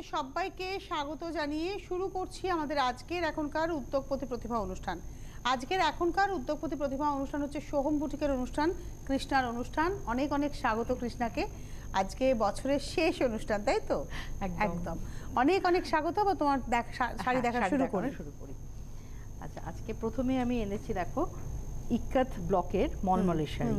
আপনাদের সবাইকে স্বাগত জানিয়ে শুরু করছি আমাদের আজকের এখনকার উদ্যোগপতি প্রতিভা অনুষ্ঠান। আজকের এখনকার উদ্যোগপতি প্রতিভা অনুষ্ঠান হচ্ছে সোহম বুটিকের অনুষ্ঠান কৃষ্ণার অনুষ্ঠান। অনেক অনেক স্বাগত কৃষ্ণাকে। আজকে বছরের শেষ অনুষ্ঠান তাই তো? একদম। অনেক অনেক স্বাগত বা তোমার শাড়ি হ্যাঁ, দেখা শুরু করে। শুরু করি। আচ্ছা আজকে প্রথমে আমি এনেছি দেখো ইক্কাত ব্লকের মলমলের শাড়ি।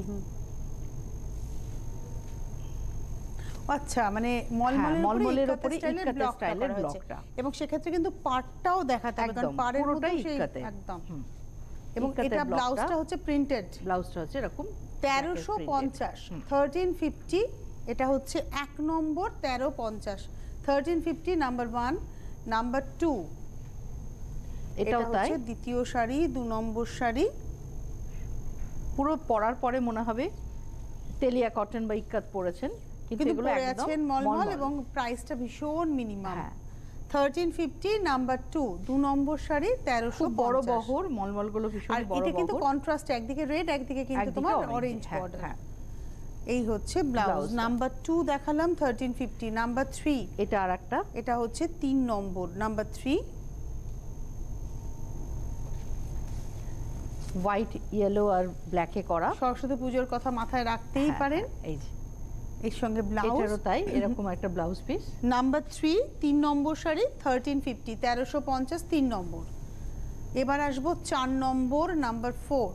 আচ্ছা মানে হ্যাঁ, মলমলের উপরে উপরে স্টাইলের ব্লকটা। এবং সেক্ষেত্রে কিন্তু পাটটাও দেখাতে হবে কারণ পাড়ের পুরোটাই মধ্যে সেই একদম। এবং এটা। ব্লাউজটা হচ্ছে প্রিন্টেড ব্লাউজটা হচ্ছে এরকম তেরোশো printed। পঞ্চাশ। হুম। থার্টিন ফিফটি এটা হচ্ছে এক নম্বর তেরো পঞ্চাশ। Thirteen fifty number one number two এটাও তাই? হচ্ছে দ্বিতীয় শাড়ি দু নম্বর শাড়ি। পুরো পরার পরে মনে হবে তেলিয়া কটন বা ইক্কাত পরেছেন। কিন্তু এগুলো আছেন মলমল। এবং প্রাইসটা ভীষণ minimum. Thirteen fifty number two দু নম্বর শাড়ি তেরোশো বড় বহর মলমলগুলো ভীষণ আর এটা কিন্তু কন্ট্রাস্ট একদিকে রেড একদিকে কিন্তু তোমার অরেঞ্জ হ্যাঁ, বর্ডার হ্যাঁ। এই হচ্ছে ব্লাউজ নাম্বার টু। দেখালাম থার্টিন ফিফটি নাম্বার থ্রি এটা আর একটা এটা হচ্ছে তিন নম্বর। নাম্বার থ্রি হোয়াইট ইয়েলো আর ব্ল্যাকে করা। সরস্বতী পুজোর কথা মাথায় রাখতেই হ্যাঁ, পারেন। এই যে। এর সঙ্গে ব্লাউজ তাই এরকম একটা ব্লাউজ পিস নাম্বার থ্রি তিন নম্বর শাড়ি থার্টিন ফিফটি তেরোশো পঞ্চাশ তিন নম্বর। এবার আসব চার নম্বর নাম্বার ফোর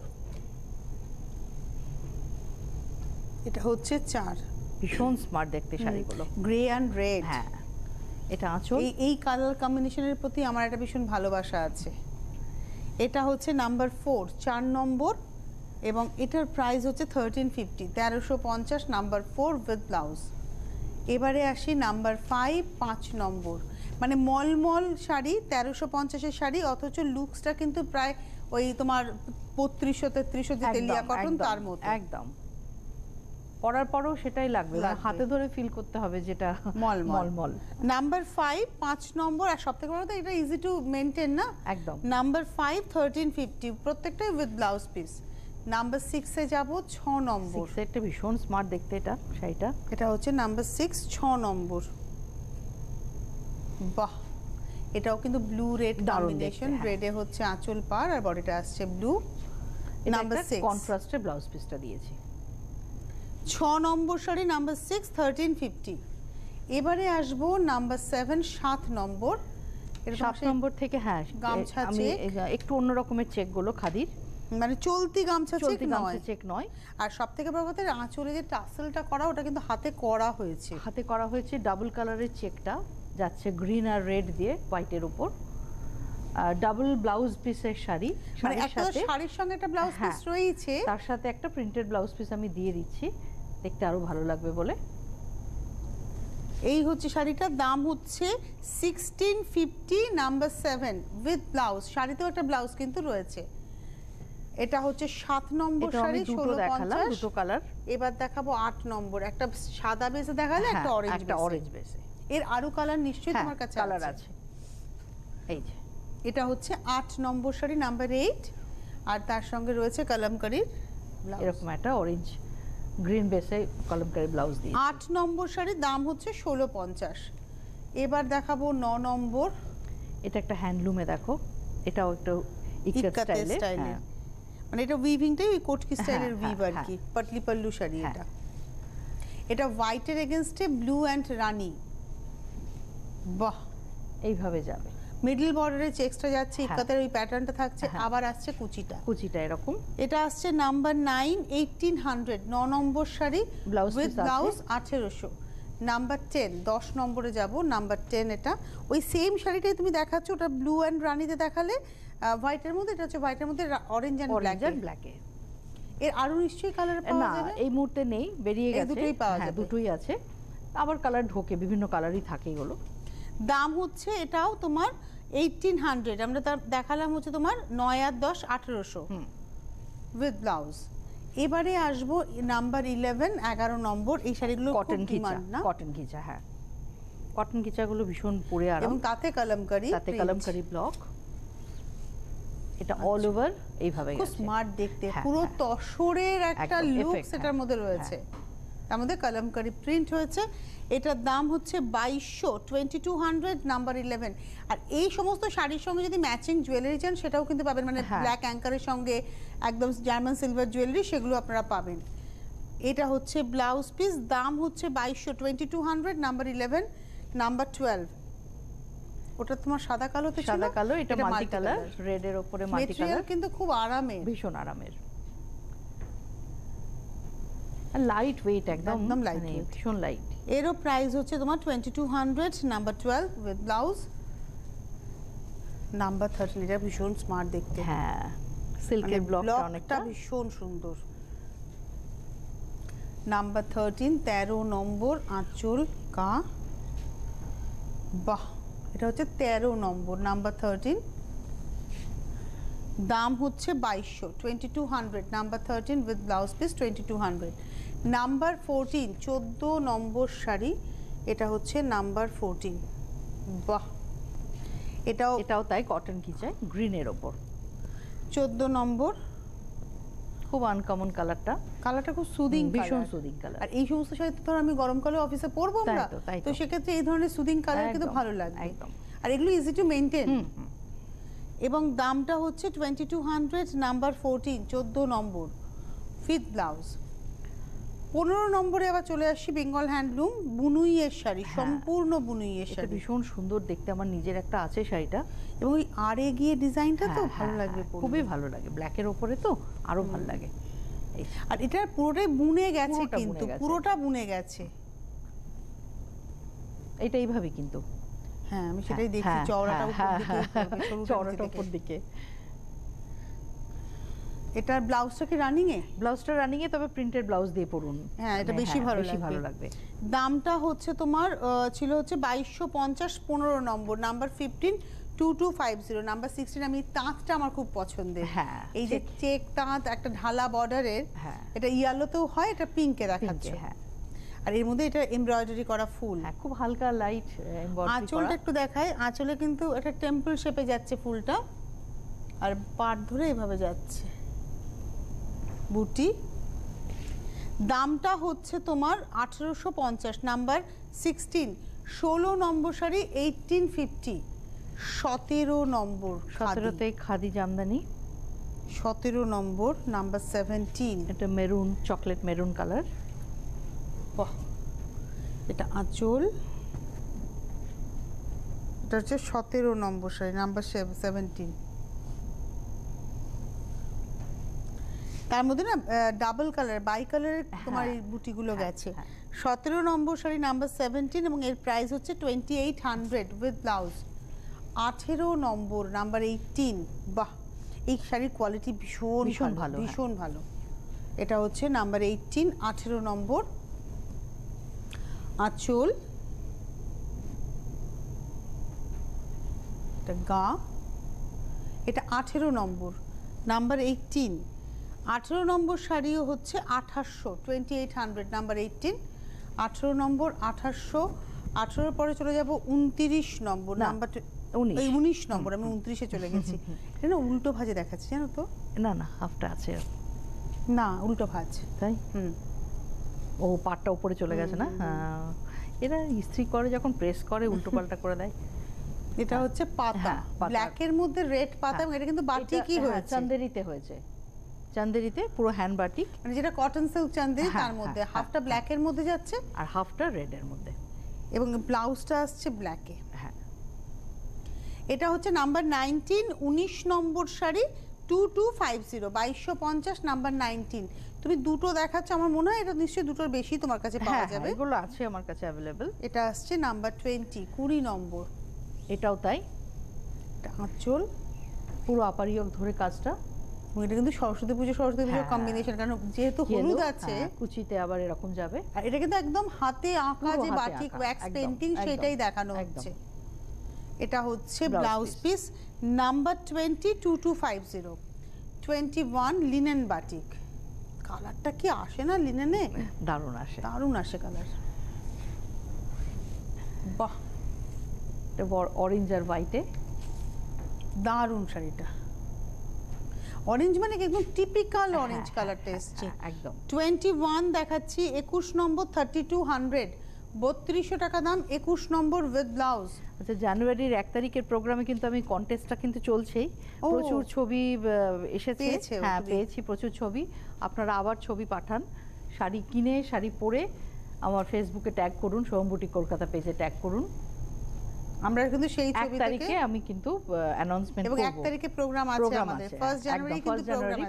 এটা হচ্ছে চার। ভীষণ স্মার্ট দেখতে শাড়িগুলো। গ্রে অ্যান্ড রেড হ্যাঁ এটা আঁচল? এই এই কালার কম্বিনেশনের প্রতি আমার একটা ভীষণ ভালোবাসা আছে। এটা হচ্ছে নাম্বার ফোর চার নম্বর এবং এটার প্রাইস হচ্ছে থার্টিন ফিফটি তেরোশো পঞ্চাশ নাম্বার ফোর উইথ ব্লাউজ এবারে আসি নাম্বার ফাইভ পাঁচ নম্বর। মানে মলমল শাড়ি তেরোশো পঞ্চাশের শাড়ি অথচ লুকসটা কিন্তু প্রায় ওই তোমার বত্রিশশো তেত্রিশশো যে তেলিয়া কটন তার মতো। একদম। পরার পরেও সেটাই লাগবে। মানে হাতে ধরে ফিল করতে হবে যেটা মলমল। মলমল। নাম্বার ফাইভ পাঁচ নম্বর আর সব থেকে বড় এটা ইজি টু মেনটেন না? একদম। নাম্বার ফাইভ থার্টিন ফিফটি প্রত্যেকটাই উইথ ব্লাউজ পিস নাম্বার সিক্সে যাব ছ নম্বর। একটা ভীষণ স্মার্ট দেখতে এটা শাড়িটা। এটা হচ্ছে নাম্বার সিক্স ছ নম্বর। বাহ! এটাও কিন্তু ব্লু রেড কম্বিনেশন। রেডে হচ্ছে আঁচল পার আর বডিটা আসছে ব্লু নাম্বার সিক্স কন্ট্রাস্টে ব্লাউজ পিসটা দিয়েছি। ছ নম্বর sari number six thirteen fifty এবারে আসব নাম্বার সেভেন সাত নম্বর। সাত নম্বর থেকে হ্যাঁ গামছা আমি একটু অন্য রকমের চেকগুলো খাদির। মানে চলতি গামছা চেক চলতি নয়। গামছা চেক নয়। আর সব থেকে বড় কথা আঁচলে যে টাসেলটা করা ওটা কিন্তু হাতে করা হয়েছে। হাতে করা হয়েছে ডাবল কালারের চেকটা যাচ্ছে গ্রিন আর রেড দিয়ে হোয়াইটের উপর। আর ডাবল ব্লাউজ পিসের শাড়ি মানে একটা তো শাড়ির সঙ্গে একটা ব্লাউজ পিস হ্যাঁ। রয়েছে। তার সাথে একটা প্রিন্টেড ব্লাউজ পিস আমি দিয়ে দিচ্ছি। দেখতে আরও ভালো লাগবে বলে। এই হচ্ছে শাড়িটার দাম হচ্ছে sixteen fifty number seven with blouse শাড়িতেও একটা ব্লাউজ কিন্তু রয়েছে। এটা হচ্ছে সাত নম্বর শাড়ি ষোলো দেখালাম পঞ্চাশ। দুটো কালার। এবার দেখাবো আট নম্বর একটা সাদা বেসে দেখালে একটা অরেঞ্জ হ্যাঁ, একটা অরেঞ্জ বেসে। এর আরও কালার নিশ্চয়ই হ্যাঁ তোমার কাছে কালার আছে। এই যে। এটা হচ্ছে আট নম্বর শাড়ি নাম্বার এইট আর তার সঙ্গে রয়েছে কলমকারির এরকম একটা অরেঞ্জ গ্রিন বেসে কলমকারি ব্লাউজ দিয়ে আট নম্বর শাড়ির দাম হচ্ছে ষোলো পঞ্চাশ। এবার দেখাবো ন নম্বর। এটা একটা হ্যান্ডলুমে দেখো। এটাও একটু স্টাইলে মানে এটা উইভিংটাই ওই কোটকি স্টাইলের হ্যাঁ, উইভ আর হ্যাঁ। কি পাটলি পাল্লু শাড়ি হ্যাঁ। এটা। এটা হোয়াইটের এগেনস্টে ব্লু অ্যান্ড রানি। বাহ! এইভাবে যাবে। মিডল বর্ডারে চেক্সটা যাচ্ছে ইকাতের ওই প্যাটার্নটা থাকছে হ্যাঁ। আবার আসছে কুচিটা। কুচিটা এরকম। এটা আসছে নাম্বার নাইন এইটিন হান্ড্রেড ন নম্বর শাড়ি ব্লাউজ উইথ ব্লাউজ আঠেরোশো। নাম্বার টেন দশ নম্বরে যাব নাম্বার টেন এটা। ওই সেম শাড়িটাই তুমি দেখাচ্ছ ওটা ব্লু অ্যান্ড রানিতে দেখালে হোয়াইটের মধ্যে এটা হচ্ছে হোয়াইটের মধ্যে অরেঞ্জ অ্যান্ড ব্ল্যাক আর ব্ল্যাকে এর। আরও নিশ্চয়ই কালার পাওয়া না যাবে? এই মুহূর্তে নেই বেরিয়ে গেছে। দুটোই পাওয়া হ্যাঁ যাবে। দুটোই আছে। আবার কালার ঢোকে বিভিন্ন কালারই থাকে এগুলো। দাম হচ্ছে এটাও তোমার এইটিন হান্ড্রেড আমরা তার দেখালাম হচ্ছে তোমার নয় আর দশ আঠেরোশো। হুম। উইথ ব্লাউজ এবারে আসব নাম্বার ইলেভেন এগারো নম্বর। এই শাড়িগুলো কটন ঘিচা কটন ঘিচা হ্যাঁ। কটন ঘিচাগুলো ভীষণ পরে আর এবং তাতে কলমকারি তাতে। কালামকারি ব্লক এটা অল ওভার এইভাবে খুব স্মার্ট দেখতে হ্যাঁ, পুরো হ্যাঁ। তসরের একটা লুক সেটার হ্যাঁ, মধ্যে রয়েছে। তার মধ্যে কলমকারি প্রিন্ট হয়েছে। এটার দাম হচ্ছে বাইশশো twenty two hundred number eleven আর এই সমস্ত শাড়ির সঙ্গে যদি ম্যাচিং জুয়েলারি চান সেটাও কিন্তু পাবেন। মানে। ব্ল্যাক অ্যাঙ্কারের সঙ্গে একদম জার্মান সিলভার জুয়েলারি সেগুলো আপনারা পাবেন। এটা হচ্ছে ব্লাউজ পিস দাম হচ্ছে বাইশশো twenty two hundred number eleven number twelve ওটা তোমার সাদা কালোতে ছিল? সাদা কালো এটা মাল্টি কালার। রেড এর উপরে মাল্টি কালার কিন্তু খুব আরামের। ভীষণ আরামের। লাইট ওয়েট একদম একদম light মানে ভীষণ লাইট এরও প্রাইস হচ্ছে তোমার twenty two hundred number twelve with blouse number thirteen এটা ভীষণ স্মার্ট দেখতে। হ্যাঁ সিল্কের ব্লকটা ব্লকটা অনেকটা। ভীষণ সুন্দর। নাম্বার থার্টিন তেরো নম্বর আঁচল কা বাহ এটা হচ্ছে তেরো নম্বর। নাম্বার থার্টিন দাম হচ্ছে বাইশশো twenty two hundred number thirteen with blouse piece twenty two hundred number fourteen চোদ্দ নম্বর শাড়ি এটা হচ্ছে নাম্বার ফোরটিন বাহ! এটাও এটাও তাই কটন কি চাই? গ্রিনের ওপর। চোদ্দ নম্বর। খুব আনকমন কালারটা কালারটা খুব সুদিং ভীষণ সুদিং কালার আর এই সমস্ত শাড়ি তো ধর আমি গরমকালে অফিসে পরবো আমরা। তো। সেক্ষেত্রে এই ধরনের সুদিং কালার কিন্তু ভালো লাগবে। একদম। আর এগুলো ইজি টু মেনটেন। এবং দামটা হচ্ছে twenty two hundred number fourteen চোদ্দ নম্বর। ফিথ ব্লাউজ পনেরো নম্বরে আবার চলে আসছি বেঙ্গল হ্যান্ডলুম বুনুইয়ের শাড়ি হ্যাঁ। সম্পূর্ণ বুনুইয়ের শাড়ি। ভীষণ সুন্দর দেখতে আমার নিজের একটা আছে শাড়িটা। এবং ওই আরে গিয়ে ডিজাইনটা তো হ্যাঁ, ভালো হ্যাঁ, লাগবে খুবই ভালো লাগে ব্ল্যাকের ওপরে তো আরও ভালো লাগে। আর এটা পুরোটাই বুনে গেছে কিন্তু পুরোটা বুনে গেছে। এটা এইভাবে কিন্তু। হ্যাঁ আমি সেটাই দেখছি চওড়াটা উপর দিকে চওড়াটা উপর দিকে। এটার ব্লাউজটা কি রানিং এ ব্লাউজটা রানিং এ তবে প্রিন্টেড ব্লাউজ দিয়ে পরুন। হ্যাঁ, এটা মানে বেশি ভালো বেশি ভালো লাগবে। দামটা হচ্ছে তোমার ছিল হচ্ছে বাইশশো পঞ্চাশ পনেরো নম্বর। Number fifteen two two five zero number sixteen আমি তাঁতটা আমার খুব পছন্দের। হ্যাঁ, এই যে চেক তাঁত একটা ঢালা বর্ডারের হ্যাঁ। এটা ইয়েলোতেও হয় এটা পিঙ্কে দেখাচ্ছে। হ্যাঁ। আর এর মধ্যে এটা এমব্রয়ডারি করা ফুল। হ্যাঁ খুব হালকা লাইট এমব্রয়ডারি আঁচলটা একটু দেখায় আঁচলে কিন্তু একটা টেম্পল শেপে যাচ্ছে ফুলটা। আর পাট ধরে এভাবে যাচ্ছে। বুটি। দামটা হচ্ছে তোমার আঠেরোশো পঞ্চাশ নাম্বার সিক্সটিন ষোলো নম্বর শাড়ি এইটিন ফিফটি সতেরো নম্বর সতেরোতে খাদি জামদানি। সতেরো নম্বর নাম্বার সেভেন্টিন এটা মেরুন চকলেট মেরুন কালার। বাহ এটা আঁচল। এটা হচ্ছে সতেরো নম্বর শাড়ি নাম্বার সেভেন্টিন তার মধ্যে না ডাবল কালার বাই কালারের তোমার এই বুটিগুলো হ্যাঁ, গেছে। হ্যাঁ। সতেরো নম্বর শাড়ি নাম্বার সেভেন্টিন এবং এর প্রাইস হচ্ছে twenty eight hundred with blouse আঠেরো নম্বর নাম্বার এইটিন বাহ এই শাড়ির কোয়ালিটি ভীষণ ভীষণ ভালো হ্যাঁ। ভীষণ ভালো। এটা হচ্ছে নাম্বার এইটিন আঠেরো নম্বর। আঁচল। এটা গা। এটা আঠেরো নম্বর। নাম্বার এইটিন আঠেরো নম্বর শাড়িও হচ্ছে আঠাশশো twenty eight hundred number eighteen আঠেরো নম্বর আঠাশশো আঠেরোর পরে চলে যাব উনতিরিশ নম্বর নাম্বার উনিশ। এই উনিশ নম্বর আমি উনত্রিশে চলে গেছি। এটা না উল্টো ভাজে দেখাচ্ছি জানো তো? না না হাফটা আছে। না উল্টো ভাজ। তাই? হুম। ও পাটটা উপরে চলে গেছে না? হ্যাঁ। এরা ইস্ত্রি করে যখন প্রেস করে উল্টো পাল্টা করে দেয়। এটা হচ্ছে পাতা। হ্যাঁ। ব্ল্যাকের মধ্যে রেড পাতা এবং এটা কিন্তু বাটিকই হ্যাঁ, হয়েছে। চান্দেরিতে হয়েছে। চান্দেরিতে পুরো হ্যান্ড বাটিক মানে যেটা কটন সিল্ক চান্দেরি হ্যাঁ, তার মধ্যে হ্যাঁ, হাফটা ব্ল্যাকের মধ্যে যাচ্ছে। আর হাফটা রেডের মধ্যে। এবং ব্লাউজটা আসছে ব্ল্যাকে হ্যাঁ। এটা হচ্ছে নাম্বার নাইনটিন উনিশ নম্বর শাড়ি টু টু ফাইভ জিরো বাইশশো পঞ্চাশ নাম্বার নাইনটিন তুমি দুটো দেখাচ্ছ আমার মনে হয় এটা নিশ্চয়ই দুটোর বেশি তোমার কাছে পাওয়া হ্যাঁ হ্যাঁ, যাবে। এগুলো আছে আমার কাছে অ্যাভেলেবেল এটা আসছে নাম্বার টোয়েন্টি কুড়ি নম্বর। এটাও তাই? আঁচল। পুরো আপারিয়ক ধরে কাজটা। এবং এটা কিন্তু সরস্বতী পুজো সরস্বতী হ্যাঁ। কম্বিনেশন কারণ যেহেতু হলুদ আছে। হ্যাঁ, কুচিতে আবার এরকম যাবে। আর এটা কিন্তু একদম হাতে আঁকা যে বাটিক ওয়্যাক্স পেন্টিং সেটাই দেখানো হচ্ছে। এটা হচ্ছে blouse piece number twenty two two five zero twenty one linen batik কালারটা কি আসে না লিনেনে দারুণ আসে। দারুণ আসে কালার বাহ। এটা অরেঞ্জ আর হোয়াইটে দারুণ শাড়িটা। অরেঞ্জ মানে একদম টিপিক্যাল অরেঞ্জ কালারটা এসছে হ্যাঁ, একদম। টোয়েন্টি ওয়ান দেখাচ্ছি একুশ নম্বর থার্টি টু হান্ড্রেড বত্রিশশো টাকা দাম একুশ নম্বর উইথ ব্লাউজ আচ্ছা জানুয়ারির এক তারিখের প্রোগ্রামে কিন্তু আমি কন্টেস্টটা কিন্তু চলছেই। প্রচুর ছবি এসেছে। হ্যাঁ পেয়েছি প্রচুর ছবি। আপনারা আবার ছবি পাঠান। শাড়ি কিনে শাড়ি পরে আমার ফেসবুকে ট্যাগ করুন সোহমবুটি কলকাতা পেজে ট্যাগ করুন। আমরা কিন্তু সেই ছবি থেকে আমি কিন্তু অ্যানাউন্সমেন্ট এবং এক তারিখে প্রোগ্রাম আছে আমাদের। আছে, ফার্স্ট জানুয়ারি কিন্তু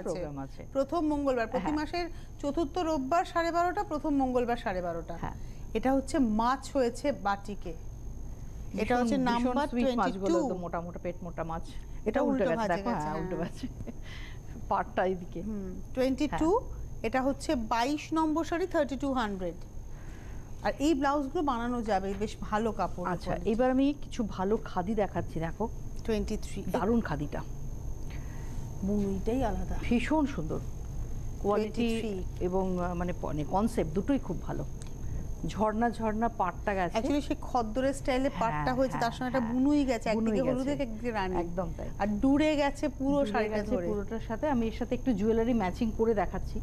প্রোগ্রাম আছে। প্রথম মঙ্গলবার প্রতি হ্যাঁ। মাসের চতুর্থ রোববার সাড়ে বারোটা প্রথম মঙ্গলবার সাড়ে বারোটা। হ্যাঁ। এটা হচ্ছে মাছ হয়েছে বাটিকে। এটা হচ্ছে নাম্বার টোয়েন্টি মাছগুলো টু একদম মোটা মোটা পেট মোটা মাছ। এটা উল্টো ভাজে গেছে, হ্যাঁ উল্টো। গেছে পাটটা এদিকে টোয়েন্টি হ্যাঁ। টু এটা হচ্ছে বাইশ নম্বর সারি থার্টি টু হান্ড্রেড আর এই ব্লাউজগুলো বানানো যাবে বেশ ভালো কাপড় আচ্ছা এবার আমি কিছু ভালো খাদি দেখাচ্ছি দেখো। টোয়েন্টি থ্রি দারুণ খাদিটা। বুনুইটাই আলাদা। ভীষণ সুন্দর। কোয়ালিটি এবং মানে মানে কনসেপ্ট দুটোই খুব ভালো। ঝর্ণা ঝর্ণা পাটটা গেছে। অ্যাকচুয়ালি সেই খদ্দরের স্টাইলে পাটটা হ্যাঁ, হয়েছে তার হ্যাঁ, সঙ্গে একটা হ্যাঁ। বুনুই গেছে একদিকে। হলুদে একদিকে রানী। একদম তাই। আর দূরে গেছে পুরো শাড়িটা ধরে। পুরোটার সাথে। আমি এর সাথে একটু জুয়েলারি ম্যাচিং করে দেখাচ্ছি।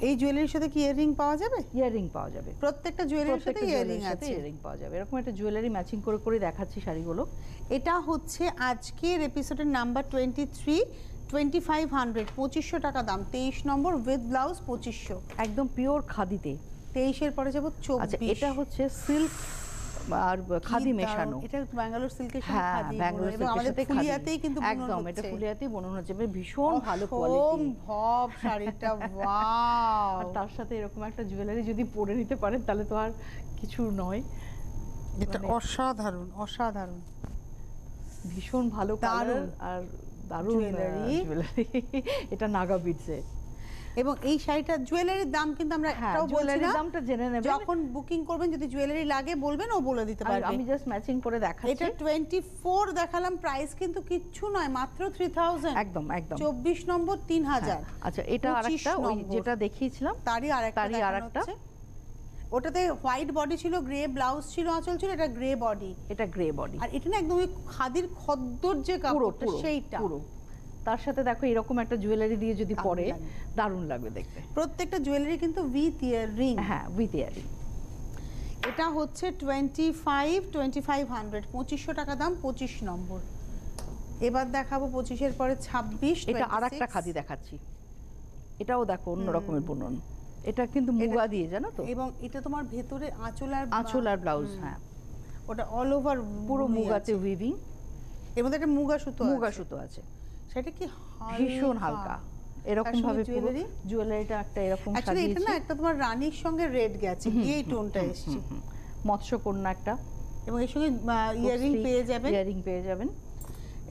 এই জুয়েলারির সাথে কি ইয়াররিং পাওয়া যাবে? ইয়াররিং পাওয়া যাবে। প্রত্যেকটা জুয়েলারির সাথে ইয়াররিং আছে। ইয়াররিং পাওয়া যাবে। এরকম একটা জুয়েলারি ম্যাচিং করে করে দেখাচ্ছি শাড়িগুলো। এটা হচ্ছে আজকের এপিসোডের number twenty three twenty five hundred পঁচিশশো টাকা দাম। তেইশ নম্বর উইথ ব্লাউজ পঁচিশশো। একদম পিওর খাদিতে। তেইশের পরে যাব চোখ চব্বিশ। এটা হচ্ছে সিল্ক আর খাদি মেশানো। এটা ব্যাঙ্গালোর সিল্কের হ্যাঁ ব্যাঙ্গালোর আমাদের সাথে ফুলিয়াতেই কিন্তু বুনন একদম এটা হচ্ছে। ফুলিয়াতেই বুনন হচ্ছে ভীষণ ভালো কোয়ালিটি অসম্ভব শাড়িটা ওয়াও। আর তার সাথে এরকম একটা জুয়েলারি যদি পরে নিতে পারেন তাহলে তো আর কিছু নয়। এটা মানে- অসাধারণ অসাধারণ। ভীষণ ভালো কালার আর দারুণ জুয়েলারি এটা নাগা বিটসে এবং এই শাড়িটার জুয়েলারির দাম কিন্তু আমরা হ্যাঁ একটাও বলছি না। দামটা জেনে নেবেন যখন বুকিং করবেন যদি জুয়েলারি লাগে বলবেন ও বলে দিতে পারবে। আমি জাস্ট ম্যাচিং করে দেখাচ্ছি। এটা টোয়েন্টি ফোর দেখালাম প্রাইস কিন্তু কিচ্ছু নয় মাত্র থ্রি থাউজেন্ড একদম একদম। চব্বিশ নম্বর তিন হ্যাঁ। হাজার আচ্ছা এটা 25 আরেকটা ওই যেটা দেখিয়েছিলাম তারই আরেকটা তারই আরেকটা। ওটাতে হোয়াইট বডি ছিল গ্রে ব্লাউজ ছিল আঁচল ছিল এটা গ্রে বডি এটা গ্রে বডি আর এটা না একদম খাদির খদ্দর যে পুরো সেইটা। পুরো তার সাথে দেখো এরকম একটা জুয়েলারি দিয়ে যদি পরে। দারুণ লাগবে দেখতে। প্রত্যেকটা জুয়েলারি কিন্তু উইথ ইয়ার রিং হ্যাঁ উইথ ইয়ারিং এটা হচ্ছে twenty five twenty five hundred পঁচিশশো টাকা দাম পঁচিশ নম্বর। এবার দেখাবো পঁচিশের পরে ছাব্বিশ এটা আর একটা খাদি দেখাচ্ছি। এটাও দেখো অন্য রকমের বুনন। এটা কিন্তু মুগা দিয়ে জানো তো? এবং এটা তোমার ভেতরে আঁচল আর আঁচল আর ব্লাউজ হ্যাঁ। ওটা অল ওভার পুরো মুগাতে উইভিং এর মধ্যে একটা মুগা সুতো মুগা সুতো আছে। সেটা কি ভীষণ হালকা। এরকম ভাবে জুয়েলারি জুয়েলারিটা একটা এরকম অ্যাকচুয়ালি এটা না একটা তোমার রানীর সঙ্গে রেড গেছে। এই টোনটা এসছে। মৎস্যকন্যা একটা। এবং এর সঙ্গে ইয়ারিং পেয়ে যাবেন। ইয়ারিং পেয়ে যাবেন।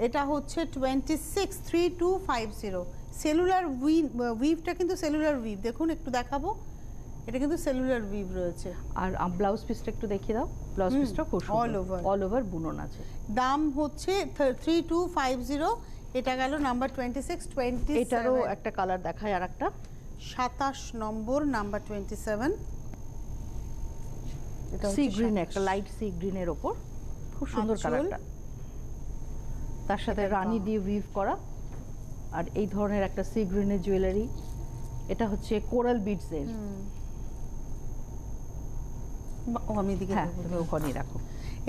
এটা হচ্ছে twenty six three two five zero cellular উইভটা কিন্তু সেলুলার উইভ দেখুন একটু দেখাবো। এটা কিন্তু সেলুলার উইভ রয়েছে। আর ব্লাউজ পিসটা একটু দেখিয়ে দাও। ব্লাউজ পিসটা খুব all over। অল ওভার বুনন আছে। দাম হচ্ছে থ্রি টু ফাইভ জিরো এটা গেল নাম্বার টোয়েন্টি সিক্স টোয়েন্টি এটারও একটা কালার দেখায় আর একটা সাতাশ নম্বর number twenty seven sea green একটা লাইট সি গ্রিনের ওপর। খুব সুন্দর কালারটা তার সাথে রানী দিয়ে উইভ করা। আর এই ধরনের একটা সি গ্রিনের জুয়েলারি এটা হচ্ছে কোরাল বিটস এর। ও আমি এদিকে হ্যাঁ তুমি ওখানে রাখো।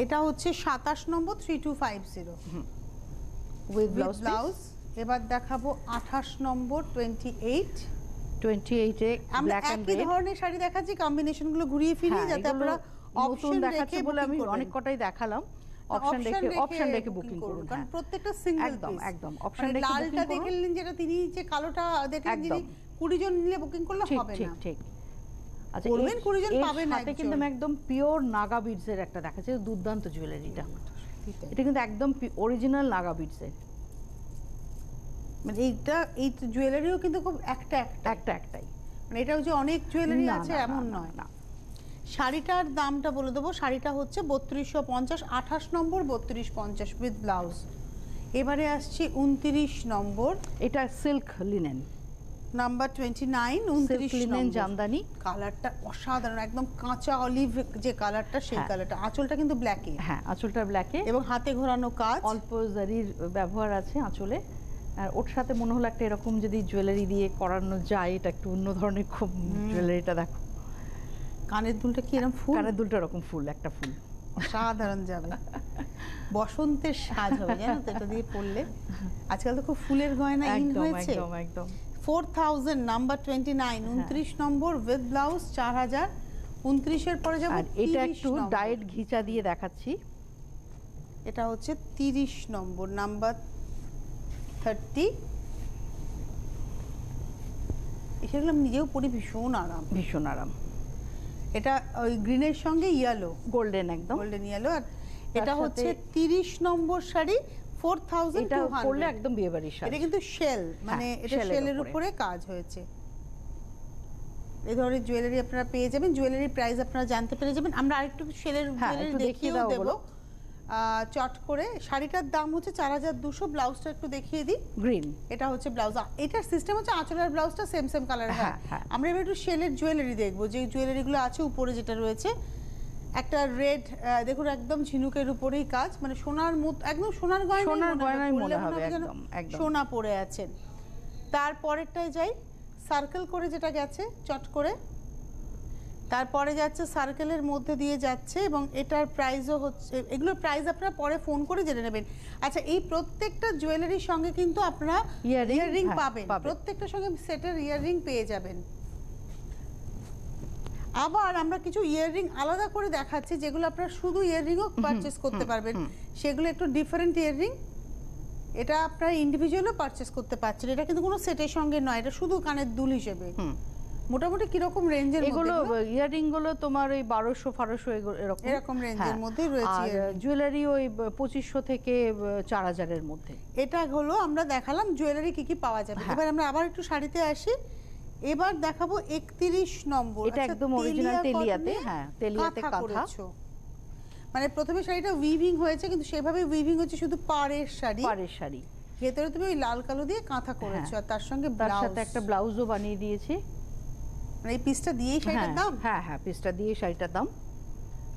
এটা হচ্ছে সাতাশ নম্বর three two five zero with blouse blouse এবার দেখাবো আঠাশ নম্বর টোয়েন্টি এইট টোয়েন্টি এইটে আমরা একই ধরনের শাড়ি দেখাচ্ছি কম্বিনেশনগুলো ঘুরিয়ে ফিরিয়ে যাতে আপনারা অপশন দেখাচ্ছে বলে আমি অনেক কটাই দেখালাম। অপশন রেখে অপশন রেখে বুকিং করুন কারণ হ্যাঁ। প্রত্যেকটা সিঙ্গেল একদম, একদম। Option মানে রেখে লালটা দেখলেন যেটা তিনি যে কালোটা দেখলেন যিনি একদম। কুড়ি জন নিলে বুকিং করলে ঠিক হবে না। ঠিক আচ্ছা করবেন, এর- 20 জন পাবেন সাথে কিন্তু একদম পিওর নাগা বিডস এর একটা দেখাচ্ছে দুর্দান্ত জুয়েলারিটা এটা কিন্তু একদম অরিজিনাল নাগা বিডস এর মানে এইটা এই জুয়েলারিও কিন্তু খুব একটা একটা একটা একটাই। মানে এটাও যে অনেক জুয়েলারি আছে এমন নয়। না। শাড়িটার দামটা বলে দেবো। শাড়িটা হচ্ছে বত্রিশশো পঞ্চাশ আঠাশ নম্বর বত্রিশ পঞ্চাশ উইথ ব্লাউজ এবারে আসছি উনত্রিশ নম্বর। এটা silk linen number twenty nine Jamdani. কালারটা অসাধারণ একদম কাঁচা অলিভ যে কালারটা সেই হ্যাঁ। কালারটা আঁচলটা কিন্তু ব্ল্যাকে হ্যাঁ আঁচলটা ব্ল্যাকে এবং হাতে ঘোরানো কাজ। অল্প জারির ব্যবহার আছে আঁচলে। আর ওর সাথে মনে হলো একটা এরকম যদি জুয়েলারি দিয়ে করানো যায় এটা একটু অন্য ধরনের খুব জুয়েলারিটা দেখো। কানের দুলটা কি এরকম ফুল? কানের দুলটা এরকম ফুল একটা ফুল। অসাধারণ যাবে। বসন্তের সাজ হবে জানো তো এটা দিয়ে পড়লে আজকাল তো খুব ফুলের গয়না ইন হয়েছে। একদম একদম। Four thousand number twenty nine উনত্রিশ নম্বর উইথ ব্লাউজ চার হাজার। উনত্রিশের পরে যাব আর এটা একটু ডায়েট ঘিচা দিয়ে দেখাচ্ছি। এটা হচ্ছে তিরিশ নম্বর নাম্বার থার্টি সেগুলো নিজেও পরি ভীষণ আরাম। ভীষণ আরাম। এটা ওই গ্রিনের সঙ্গে ইয়েলো গোল্ডেন একদম। গোল্ডেন ইয়েলো আর এটা হচ্ছে তিরিশ নম্বর শাড়ি ফোর থাউজেন্ড এটা পরলে একদম বিয়ে সাজ এটা কিন্তু শেল মানে হ্যাঁ, এটা শেলের উপরে। উপরে কাজ হয়েছে। এই ধরনের জুয়েলারি আপনারা পেয়ে যাবেন। জুয়েলারি প্রাইস আপনারা জানতে পেরে যাবেন। আমরা আরেকটু শেলের হ্যাঁ, জুয়েলারি দেখিয়েও দেবো। চট করে। শাড়িটার দাম হচ্ছে চার হাজার দুশো। ব্লাউজটা একটু দেখিয়ে দিই। গ্রিন এটা হচ্ছে ব্লাউজ। এটার সিস্টেম হচ্ছে আঁচলের ব্লাউজটা সেম সেম কালার হ্যাঁ, হ্যাঁ। আমরা এবার একটু শেলের জুয়েলারি দেখব। যে জুয়েলারিগুলো আছে উপরে যেটা রয়েছে একটা রেড দেখুন একদম ঝিনুকের উপরেই কাজ। মানে সোনার মত একদম সোনার গয়না সোনার গয়নাই মনে হবে একদম, একদম। সোনা পরে আছেন তারপরেরটায় যাই সার্কেল করে যেটা গেছে চট করে। তারপরে যাচ্ছে সার্কেলের মধ্যে দিয়ে যাচ্ছে এবং এটার প্রাইসও হচ্ছে এগুলোর প্রাইস আপনারা পরে ফোন করে জেনে নেবেন। আচ্ছা এই প্রত্যেকটা জুয়েলারির সঙ্গে কিন্তু আপনারা ইয়াররিং হ্যাঁ, পাবেন। পাবেন। প্রত্যেকটার সঙ্গে সেটের ইয়াররিং পেয়ে যাবেন। আবার আমরা কিছু ইয়াররিং আলাদা করে দেখাচ্ছি যেগুলো আপনারা শুধু ইয়াররিংও পারচেস করতে পারবেন। সেগুলো একটু ডিফারেন্ট ইয়াররিং। এটা আপনারা ইন্ডিভিজুয়ালও পারচেস করতে পারছেন। এটা কিন্তু কোনো সেটের সঙ্গে নয় এটা শুধু কানের দুল হিসেবে। মোটামুটি কীরকম রেঞ্জের এগুলো মধ্যে এগুলো? ইয়ারিংগুলো তোমার ওই বারোশো ফারোশো এরকম। এরকম রেঞ্জের হ্যাঁ। মধ্যেই রয়েছে আর জুয়েলারি ওই পঁচিশশো থেকে চার হাজারের মধ্যে। এটা হলো আমরা দেখালাম জুয়েলারি কি কি পাওয়া যাবে। হ্যাঁ। এবার আমরা আবার একটু শাড়িতে আসি। এবার দেখাবো একত্রিশ নম্বর। এটা আচ্ছা, একদম তেলিয়া তেলিয়াতে, হ্যাঁ, তেলিয়াতে কাঁথা। মানে প্রথমে শাড়িটা উইভিং হয়েছে কিন্তু সেভাবে উইভিং হচ্ছে শুধু পাড়ের শাড়ি। পাড়ের শাড়ি। ভেতরে তুমি ওই লাল কালো দিয়ে কাঁথা করেছ হ্যাঁ। আর তার সঙ্গে তার সাথে একটা ব্লাউজও বানিয়ে দিয়েছি। মানে এই পিসটা দিয়েই শাড়িটার হ্যাঁ দাম? হ্যাঁ হ্যাঁ পিসটা দিয়ে শাড়িটার দাম।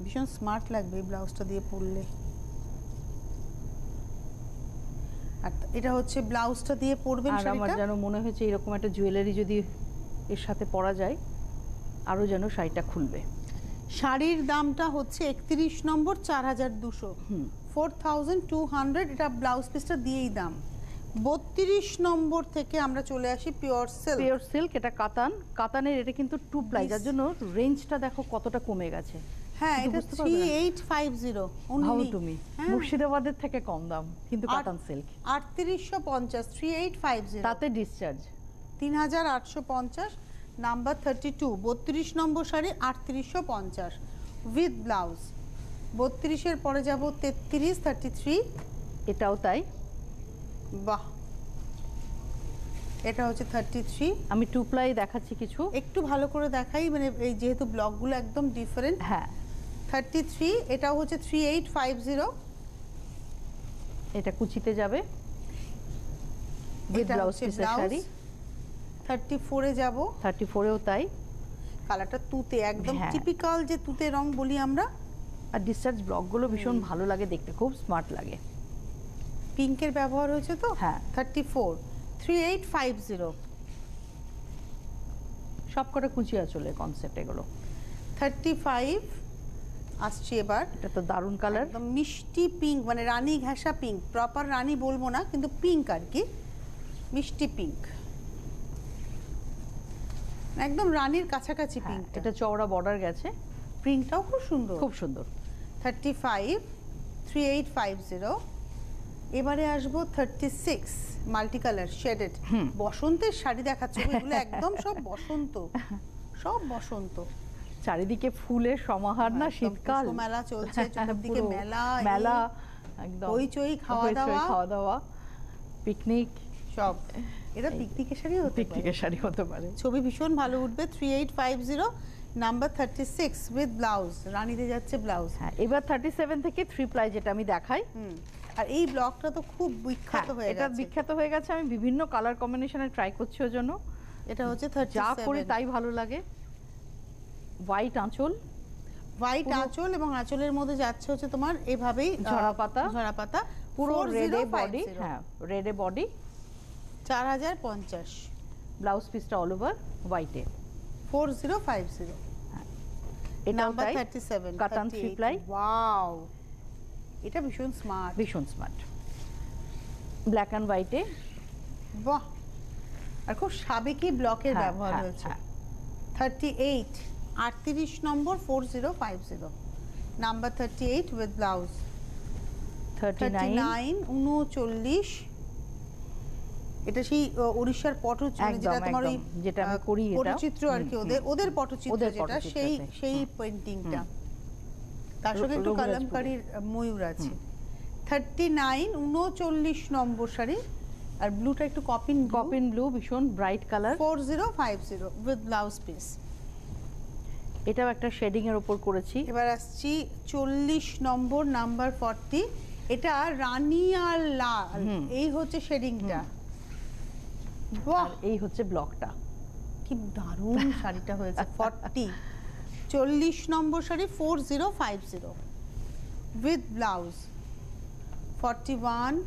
ভীষণ স্মার্ট লাগবে এই ব্লাউজটা দিয়ে পরলে। আর এটা হচ্ছে ব্লাউজটা দিয়ে পরবেন আর আমার যেন মনে হয়েছে এরকম একটা জুয়েলারি যদি এর সাথে পরা যায় আরও যেন শাড়িটা খুলবে। শাড়ির দামটা হচ্ছে একত্রিশ নম্বর চার হাজার দুশো। ফোর থাউজেন্ড টু হান্ড্রেড এটা ব্লাউজ পিসটা দিয়েই দাম। বত্রিশ নম্বর থেকে আমরা চলে আসি পিওর সিল্ক পিওর সিল্ক এটা কাতান। কাতানের এটা কিন্তু টু প্লাই যার জন্য রেঞ্জটা দেখো কতটা কমে গেছে। হ্যাঁ এটা বুঝতে থ্রি পারবে না। এইট ফাইভ জিরো ভাবো তুমি মুর্শিদাবাদের থেকে কম দাম কিন্তু কাতান সিল্ক আটত্রিশশো পঞ্চাশ থ্রি এইট ফাইভ জিরো তাতে ডিসচার্জ তিন হাজার আটশো পঞ্চাশ নাম্বার থার্টি টু বত্রিশ নম্বর শাড়ি আটত্রিশশো পঞ্চাশ উইথ ব্লাউজ বত্রিশের পরে যাব তেত্রিশ থার্টি থ্রি এটাও তাই? বাহ! এটা হচ্ছে থার্টি থ্রি আমি টু প্লাই দেখাচ্ছি কিছু। একটু ভালো করে দেখাই মানে এই যেহেতু ব্লকগুলো একদম ডিফারেন্ট হ্যাঁ। থার্টি থ্রি এটাও হচ্ছে থ্রি এইট ফাইভ জিরো এটা কুচিতে যাবে। উইথ ব্লাউজ পিসের শাড়ি। থার্টি ফোরে যাব। থার্টি ফোরেও তাই? কালারটা তুতে একদম। টিপিক্যাল যে তুতে রং বলি আমরা। আর ডিসচার্জ ব্লকগুলো ভীষণ ভালো লাগে দেখতে খুব স্মার্ট লাগে। পিঙ্কের ব্যবহার হয়েছে তো? হ্যাঁ। Thirty four three eight five zero সব কটা কুচিয়া চলে কনসেপ্ট এগুলো। থার্টি ফাইভ আসছি এবার। এটা তো দারুণ কালার একদম মিষ্টি পিঙ্ক মানে রানী ঘাসা পিঙ্ক প্রপার রানী বলব না কিন্তু পিঙ্ক আর কি। মিষ্টি পিঙ্ক একদম রানীর কাছাকাছি পিঙ্ক হ্যাঁ, এটা চওড়া বর্ডার গেছে। প্রিন্টটাও খুব সুন্দর। খুব সুন্দর। Thirty five three eight five zero এবারে আসব thirty six multi colour shaded বসন্তের শাড়ি দেখাচ্ছে এগুলো একদম সব বসন্ত। সব বসন্ত। চারিদিকে ফুলের সমাহার না শীতকাল। মেলা চলছে, চতুর্দিকে পুরো মেলা, মেলা একদম। হইচই, খাওয়া দাওয়া। খাওয়া দাওয়া পিকনিক সব। এটা পিকনিকের শাড়ি হতে পিকনিকের শাড়ি হতে পারে। ছবি ভীষণ ভালো উঠবে। Three eight five zero number thirty six with blouse রানীতে যাচ্ছে ব্লাউজ হ্যাঁ এবার থার্টি সেভেন থেকে থ্রি প্লাই যেটা আমি দেখাই। আর এই ব্লকটা তো খুব বিখ্যাত হ্যাঁ, হয়ে এটা বিখ্যাত হয়ে গেছে। আমি বিভিন্ন কালার কম্বিনেশনে ট্রাই করছি ওর জন্য। এটা হচ্ছে থার্টি যা করি তাই ভালো লাগে। হোয়াইট আঁচল। হোয়াইট আঁচল এবং আঁচলের মধ্যে যাচ্ছে হচ্ছে তোমার এভাবেই ঝরা পাতা। ঝরা পাতা পুরো 4050 রেডে বডি হ্যাঁ রেডে বডি চার হাজার পঞ্চাশ। ব্লাউজ পিসটা all over হোয়াইটে four zero five zero number thirty seven katan three ply wow এটা ভীষণ স্মার্ট ভীষণ স্মার্ট ব্ল্যাক অ্যান্ড হোয়াইটে বাহ! আর খুব সাবেকি ব্লকের হ্যাঁ, ব্যবহার হ্যাঁ, হয়েছে। হ্যাঁ। থার্টি এইট আটত্রিশ নম্বর four zero five zero number thirty eight with blouse thirty nine উনচল্লিশ। এটা সেই উড়িষ্যার পটচিত্র যেটা তোমার ওই যেটা আমি করি এটা। পটচিত্র আর কি ওদের ওদের পটচিত্র যেটা সেই সেই হুম। পেন্টিংটা তার সঙ্গে একটু। কালামকারীর ময়ূর আছে। থার্টি নাইন উনচল্লিশ নম্বর শাড়ি। আর ব্লুটা একটু কপিন কপিন ব্লু ভীষণ bright colour four zero five zero with blouse piece এটাও একটা শেডিং এর উপর করেছি। এবার আসছি চল্লিশ নম্বর নাম্বার ফর্টি এটা রানী আর লাল এই হচ্ছে শেডিংটা আর এই হচ্ছে ব্লকটা। কি দারুণ শাড়িটা হয়েছে ফর্টি। চল্লিশ নম্বর sari four zero five zero. With blouse. Forty one.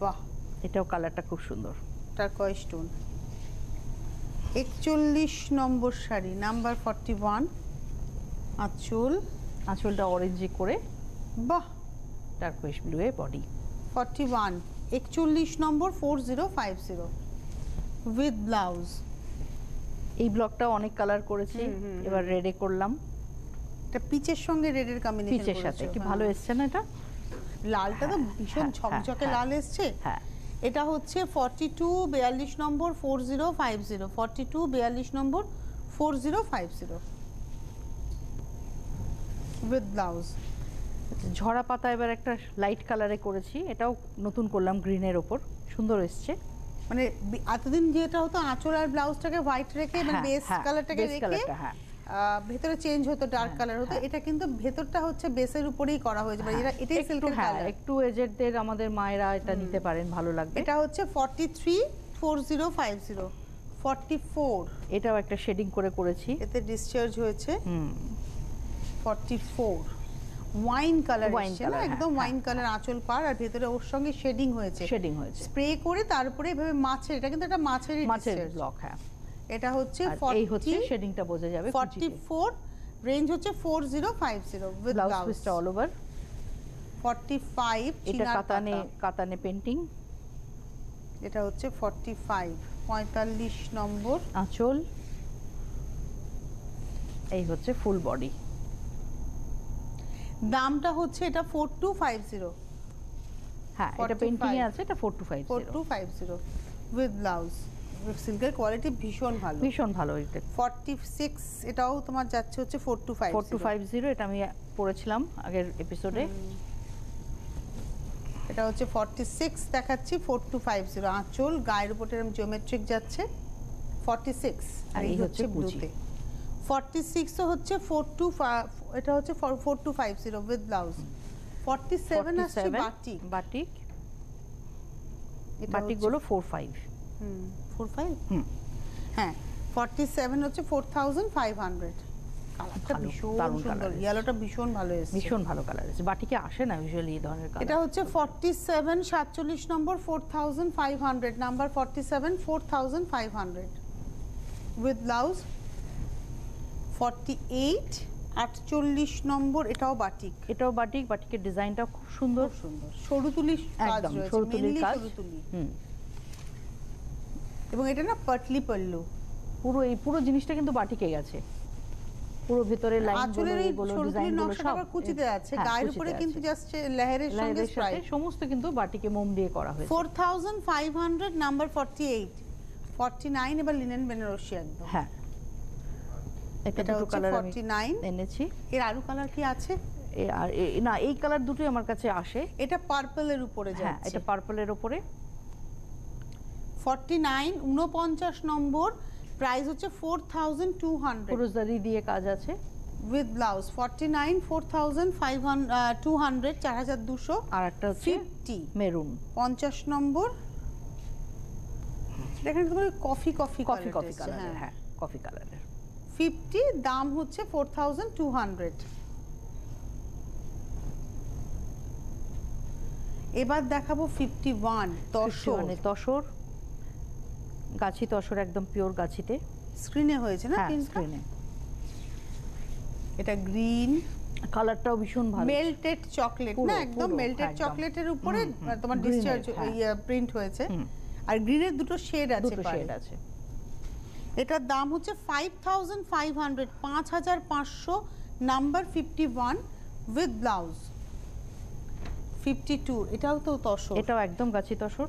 বাহ! এটাও কালারটা খুব সুন্দর। টার্কয় স্টোন একচল্লিশ নম্বর শাড়ি নাম্বার ফর্টি ওয়ান। আঁচল। আঁচলটা অরেঞ্জে করে। বাহ! টার্কুইশ ব্লু এ বডি ফর্টি ওয়ান। একচল্লিশ নম্বর four zero five zero. With blouse এই ব্লকটা অনেক কালার করেছি এবার রেডে করলাম। এটা পিচের সঙ্গে রেডের কম্বিনেশন পিচের সাথে কি ভালো এসছে না এটা? লালটা তো ভীষণ হ্যাঁ, ঝকঝকে হ্যাঁ, লাল এসছে। হ্যাঁ। এটা হচ্ছে ফর্টি টু বিয়াল্লিশ নম্বর four zero five zero forty two বিয়াল্লিশ নম্বর four zero five zero with blouse ঝরা পাতা এবার একটা লাইট কালারে করেছি এটাও নতুন করলাম গ্রিনের ওপর সুন্দর এসছে। মানে এতদিন যেটা হতো আঁচল আর ব্লাউজটাকে হোয়াইট রেখে মানে হ্যাঁ, বেস হ্যাঁ, কালারটাকে রেখে হ্যাঁ। ভেতরে চেঞ্জ হতো ডার্ক হ্যাঁ, কালার হতো। হ্যাঁ। এটা কিন্তু ভেতরটা হচ্ছে বেসের উপরেই করা হয়েছে। মানে এটা এটাই সিল্কের হ্যাঁ কালার একটু এজেডদের আমাদের মায়েরা এটা নিতে পারেন ভালো লাগবে। এটা হচ্ছে forty three four zero five zero forty four এটাও একটা শেডিং করে করেছি। এতে ডিসচার্জ হয়েছে হুম। ফর্টি ফোর ওয়াইন কালার এসছে না? একদম হ্যাঁ, ওয়াইন কালার আঁচল পার আর ভেতরে ওর সঙ্গে শেডিং হয়েছে। শেডিং হয়েছে। স্প্রে করে তারপরে এভাবে মাছের এটা কিন্তু একটা মাছের discharge। ব্লক হ্যাঁ। এটা হচ্ছে এই হচ্ছে শেডিংটা বোঝা যাবে ফর্টি ফোর রেঞ্জ হচ্ছে four zero five zero with blouse পিসটা অল ওভার ফর্টি ফাইভ এটা কাতানে কাতানে পেন্টিং এটা হচ্ছে ফর্টি ফাইভ পঁয়তাল্লিশ নম্বর। আঁচল। এই হচ্ছে ফুল বডি দামটা হচ্ছে এটা ফোর টু ফাইভ জিরো হ্যাঁ এটা 45 পেন্টিং এ আছে এটা four two five four two five zero with blouse সিল্কের কোয়ালিটি ভীষণ ভালো। ভীষণ ভালো এটা ফর্টি সিক্স এটাও তোমার যাচ্ছে হচ্ছে four two five four two five zero এটা আমি পড়েছিলাম আগের এপিসোডে এটা হচ্ছে ফর্টি সিক্স দেখাচ্ছি ফোর টু ফাইভ জিরো আঁচল গায়ের উপর এরকম জিওমেট্রিক যাচ্ছে। ফর্টি সিক্স আর এই হচ্ছে কুচি। ফর্টি সিক্সও হচ্ছে ফোর টু এটা হচ্ছে four two five zero with blouse forty seven আসছে বাটিক বাটিক এটা বাটিকগুলো ফোর ফাইভ ফোর ফাইভ হুম। হ্যাঁ ফর্টি সেভেন হচ্ছে ফোর থাউজেন্ড ফাইভ হান্ড্রেড ভীষণ দারুণ সুন্দর colour এসেছে। ইয়েলোটা ভীষণ ভালো এসেছে। ভীষণ ভালো কালার আছে বাটিকে আসে না ইউজুয়ালি এই ধরনের এটা হচ্ছে ফর্টি সেভেন সাতচল্লিশ নম্বর four thousand five hundred number forty seven four thousand five hundred with blouse forty eight আটচল্লিশ নম্বর এটাও বাটিক এটাও বাটিক বাটিকের ডিজাইনটা খুব সুন্দর। সুন্দর। সরু তুলি একদম সরু কাজ। এবং এটা না পাটলি পল্লু। পুরো এই পুরো জিনিসটা কিন্তু বাটিকে গেছে। পুরো ভেতরে লাইনগুলো আঁচলের এই নকশাটা আবার কুচিতে আছে। হ্যাঁ, গায়ের উপরে কিন্তু জাস্ট লেহেরের সঙ্গে স্ট্রাইপ সমস্ত কিন্তু বাটিকে মোম দিয়ে করা হয়েছে। Four thousand five hundred number forty eight forty nine এবার লিনেন বেনারসি একদম হ্যাঁ। এটা এটা দুটো কালার আমি এনেছি। এর আরও কালার কি আছে? আর না এই কালার দুটোই আমার কাছে আসে। এটা পার্পলের উপরে হ্যাঁ এটা পার্পলের উনপঞ্চাশ নম্বর প্রাইস হচ্ছে ফোর থাউজেন্ড টু হান্ড্রেড পুরুষদারি দিয়ে কাজ আছে। With blouse forty nine four thousand five two hundred চার হাজার দুশো। আর একটা হচ্ছে ফিফটি মেরুন পঞ্চাশ নম্বর। দেখেন কফি কফি কফি কফি কালারের হ্যাঁ। কফি কালারের ফিফটি দাম হচ্ছে ফোর থাউজেন্ড টু হান্ড্রেড। এবার দেখাবো ফিফটি ওয়ান মানে তসর। গাছি তসর একদম পিওর গাছিতে। স্ক্রিনে হয়েছে না হ্যাঁ স্ক্রিনে। এটা গ্রিন। কালারটাও ভীষণ ভালো। মেল্টেড চকলেট না? একদম মেল্টেড চকলেটের উপরে তোমার ডিসচার্জ হ্যাঁ। প্রিন্ট হয়েছে। আর গ্রিনের দুটো শেড আছে দুটো শেড আছে। এটার দাম হচ্ছে ফাইভ থাউজেন্ড ফাইভ হান্ড্রেড পাঁচ হাজার পাঁচশো number fifty one with blouse fifty two এটাও তো তসর। এটাও একদম গাছি তসর।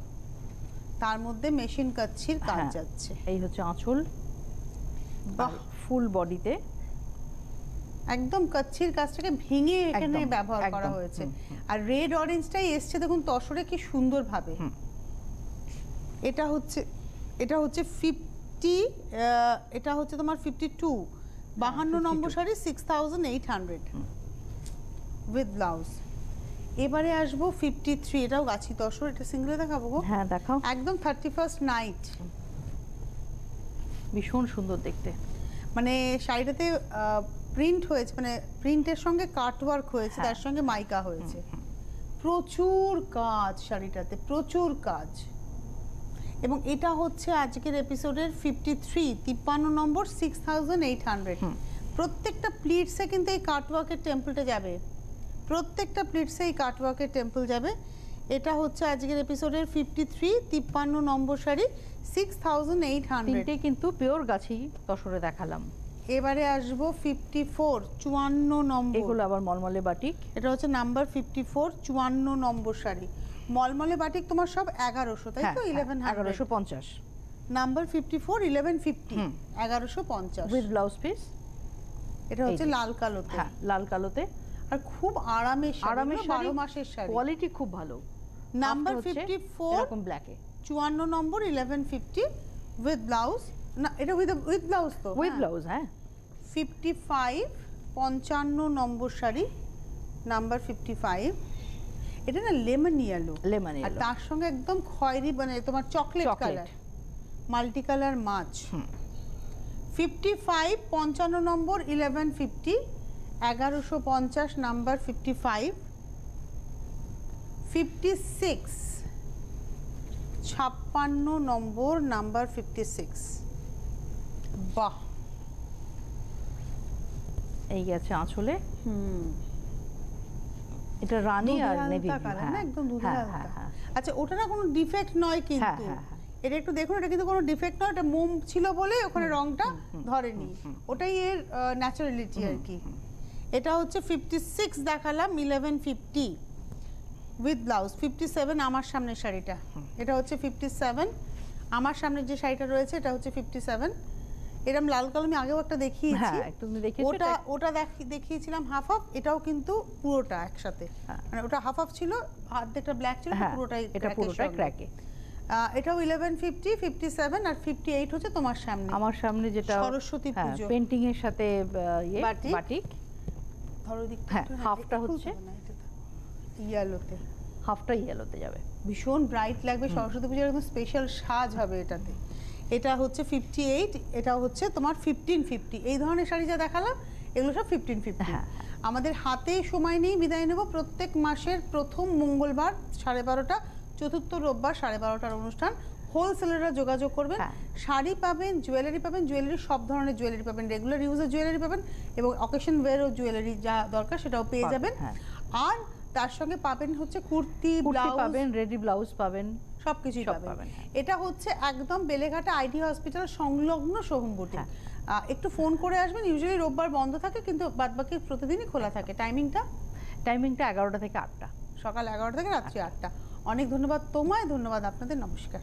তার মধ্যে মেশিন কাচ্ছির কাজ হ্যাঁ। যাচ্ছে। এই হচ্ছে আঁচল। বাহ। ফুল বডিতে। একদম কাচ্ছির কাজটাকে ভেঙে এখানে ব্যবহার করা হয়েছে। আর রেড অরেঞ্জটাই এসছে দেখুন তসরে কি সুন্দর ভাবে হুম। এটা হচ্ছে এটা হচ্ছে ফিফটি এটা হচ্ছে তোমার ফিফটি টু বাহান্ন নম্বর sari six thousand eight hundred with blouse এবারে আসব ফিফটি থ্রি এটাও গাছি তসর এটা সিঙ্গেলে দেখাবো গো। হ্যাঁ দেখাও। একদম থার্টি ফার্স্ট নাইট ভীষণ সুন্দর দেখতে। মানে শাড়িটাতে প্রিন্ট হয়েছে মানে প্রিন্টের সঙ্গে কাটওয়ার্ক হয়েছে হ্যাঁ। তার সঙ্গে মাইকা হয়েছে। প্রচুর কাজ শাড়িটাতে প্রচুর কাজ। এবং এটা হচ্ছে আজকের এপিসোডের ফিফটি থ্রি তিপ্পান্ন নম্বর সিক্স থাউজেন্ড এইট হান্ড্রেড প্রত্যেকটা প্লিটসে কিন্তু এই কাটওয়ার্কের টেম্পলটা যাবে। প্রত্যেকটা প্লিটসে এই কাটওয়ার্কের টেম্পল যাবে। এটা হচ্ছে আজকের এপিসোডের ফিফটি থ্রি তিপ্পান্ন নম্বর sari six thousand eight hundred কিন্তু পিওর গাছি তসরে দেখালাম। এবারে আসব ফিফটি ফোর চুয়ান্ন নম্বর। এগুলো আবার মলমলে বাটিক। এটা হচ্ছে নাম্বার ফিফটি ফোর চুয়ান্ন নম্বর শাড়ি মলমলে বাটিক তোমার সব এগারোশো তাই হ্যাঁ তো? ইলেভেন এগারোশো পঞ্চাশ। Number fifty four eleven fifty. এগারোশো পঞ্চাশ। উইথ ব্লাউজ পিস এটা হচ্ছে লাল কালোতে। হ্যাঁ লাল কালোতে। আর খুব আরামের শাড়ি আরামের বারো মাসের শাড়ি। কোয়ালিটি খুব ভালো। নাম্বার ফিফটি ফোর এরকম ব্ল্যাকে চুয়ান্ন নম্বর ইলেভেন ফিফটি উইথ ব্লাউজ না এটা উইথ উইথ ব্লাউজ তো উইথ ব্লাউজ হ্যাঁ। ফিফটি ফাইভ পঞ্চান্ন নম্বর শাড়ি। নাম্বার ফিফটি ফাইভ এটা না লেমন ইয়েলো লেমন আর তার সঙ্গে একদম খয়েরি মানে তোমার চকলেট কালার মাল্টি কালার মাছ। ফিফটি ফাইভ পঞ্চান্ন নম্বর ইলেভেন ফিফটি এগারোশো পঞ্চাশ number fifty five fifty six ছাপ্পান্ন নম্বর নাম্বার ফিফটি সিক্স বাহ। এই গেছে আঁচলে। হুম। এটা রানী আর নেভি আলতা না, একদম দুধে হ্যাঁ আলতা। হ্যাঁ হ্যাঁ। আচ্ছা ওটা না কোনো ডিফেক্ট নয় কিন্তু। হ্যাঁ, হ্যাঁ। এটা একটু দেখুন এটা কিন্তু কোনো ডিফেক্ট নয় এটা মোম ছিল বলে ওখানে রংটা ধরেনি। ওটাই এর ন্যাচারালিটি আর কি। এটা হচ্ছে ফিফটি সিক্স দেখালাম eleven fifty with blouse fifty seven আমার সামনের শাড়িটা। এটা হচ্ছে ফিফটি সেভেন আমার সামনে যে শাড়িটা রয়েছে এটা হচ্ছে ফিফটি সেভেন এরকম লাল কালো আমি আগেও একটা দেখিয়েছি। হ্যাঁ ওটা ওটা দেখিয়েছিলাম হাফ হাফ এটাও কিন্তু পুরোটা একসাথে। হ্যাঁ। মানে ওটা হাফ হাফ ছিল অর্ধেকটা ব্ল্যাক ছিল হ্যাঁ পুরোটাই এটা পুরোটাই ক্র্যাকে এটাও ইলেভেন ফিফটি ফিফটি সেভেন আর ফিফটি এইট হচ্ছে তোমার সামনে। আমার সামনে যেটা সরস্বতী পুজো। পেন্টিং এর সাথে ইয়ে বাটিক। ধরো হ্যাঁ, হাফটা হচ্ছে। ইয়ালোতে হাফটা ইয়েলোতে যাবে। ভীষণ ব্রাইট লাগবে সরস্বতী পুজোর একদম স্পেশাল সাজ হবে এটাতে। এটা হচ্ছে ফিফটি এইট এটা হচ্ছে তোমার ফিফটিন ফিফটি এই ধরনের শাড়ি যা দেখালাম এগুলো সব ফিফটিন ফিফটি হ্যাঁ। আমাদের হাতে সময় নেই বিদায় নেব। প্রত্যেক মাসের প্রথম মঙ্গলবার সাড়ে বারোটা চতুর্থ রোববার সাড়ে বারোটার অনুষ্ঠান। হোলসেলাররা যোগাযোগ করবেন। হ্যাঁ। শাড়ি পাবেন জুয়েলারি পাবেন জুয়েলারি সব ধরনের জুয়েলারি পাবেন। রেগুলার ইউজের জুয়েলারি পাবেন এবং অকেশন ওয়্যারও জুয়েলারি যা দরকার সেটাও পেয়ে যাবেন। হ্যাঁ। আর তার সঙ্গে পাবেন হচ্ছে কুর্তি পাবেন রেডি ব্লাউজ পাবেন। সব কিছুই পাবেন, হ্যাঁ। এটা হচ্ছে একদম বেলেঘাটা আইডি হসপিটাল সংলগ্ন সোহম বুটিক। হ্যাঁ। একটু ফোন করে আসবেন ইউজুয়ালি রোববার বন্ধ থাকে কিন্তু বাদবাকি প্রতিদিনই খোলা থাকে। টাইমিংটা টাইমিংটা এগারোটা থেকে আটটা। সকাল এগারোটা থেকে রাত্রি আটটা। অনেক ধন্যবাদ তোমায় ধন্যবাদ আপনাদের নমস্কার।